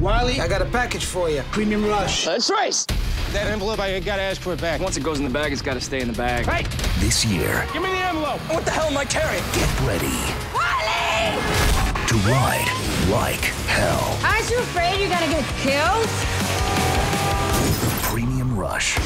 Wilee, I got a package for you. Premium Rush. Let's race. That envelope, I gotta ask for it back. Once it goes in the bag, it's gotta stay in the bag. Right. This year, Give me the envelope. What the hell am I carrying? get ready Wilee! to ride like hell. Aren't you afraid you're gonna get killed? Premium Rush.